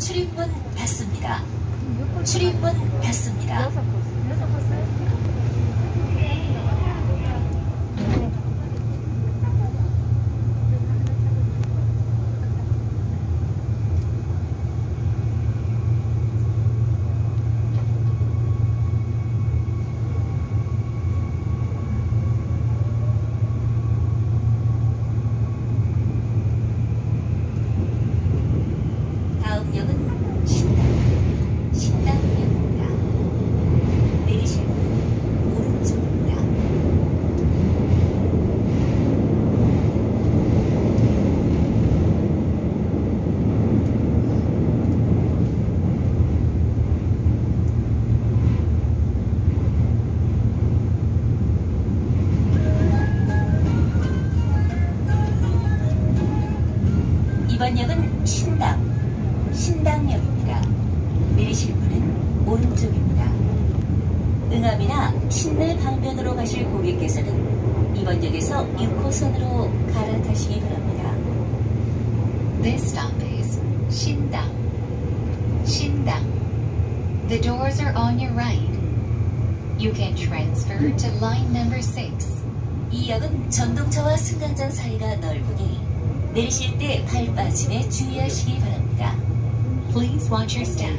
출입문 닫습니다. 출입문 닫습니다. 여섯 코스. 여섯 코스. 다음 역은 신당, 신당역입니다. 내리실 문 오른쪽입니다. 이번 역은 신당, 신당역입니다. 내리실 문은 오른쪽입니다. 응암이나 신내 방면으로 가실 고객께서는 이번 역에서 6호선으로 갈아타시기 바랍니다. This stop is Shindang. Shindang. The doors are on your right. You can transfer to line number 6. 이 역은 전동차와 승강장 사이가 넓으니 내리실 때 발 빠짐에 주의하시기 바랍니다. Please watch your step